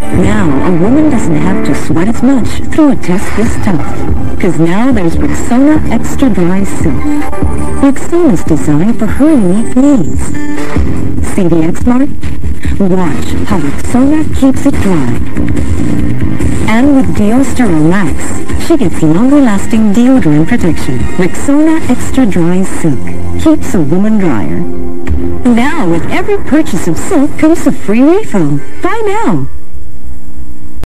Now, a woman doesn't have to sweat as much through a test this tough. Because now there's Rexona Extra Dry Silk. Rexona's designed for her unique needs. See the X mark? Watch how Rexona keeps it dry. And with Deosterol Max, she gets longer-lasting deodorant protection. Rexona Extra Dry Silk keeps a woman drier. Now, with every purchase of silk comes a free refill. Buy now.